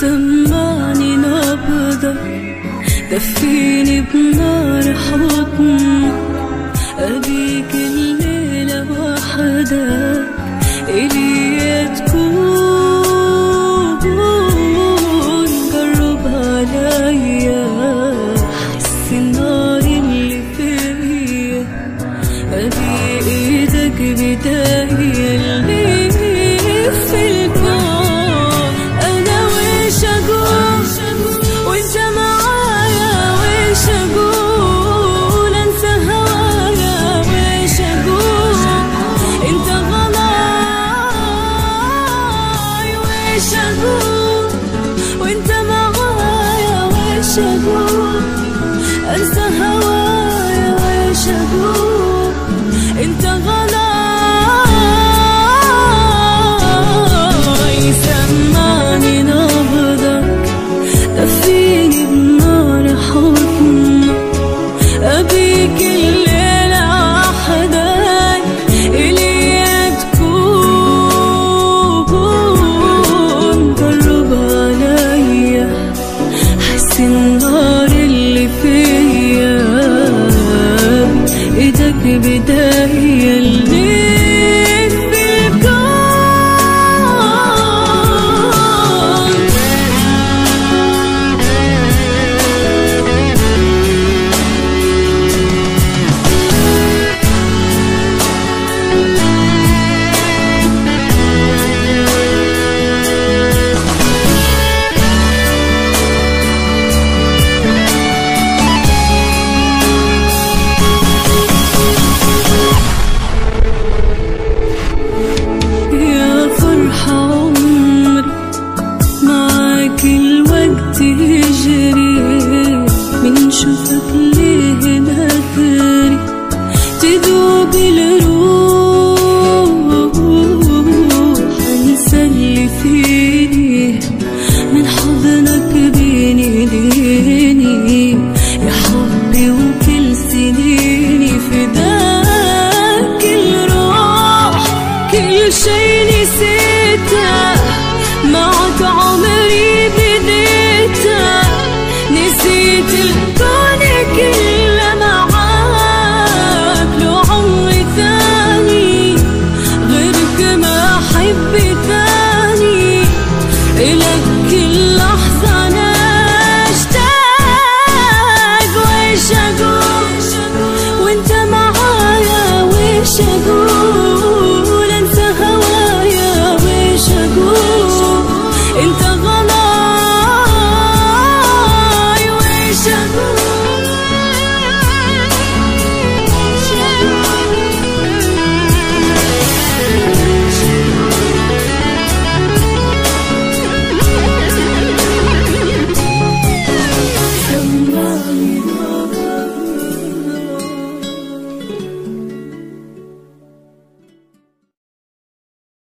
سمعني نبضك دفيني بنار. ويش أقول وانت معايا ويش أقول أنسى بداية اللي تجري من شوفك ليه مغري تذوب الروح انسى اللي فيني من حضنك بيني ديني يا حبي وكل سنيني فداك الروح كل شي نسيته معك عمري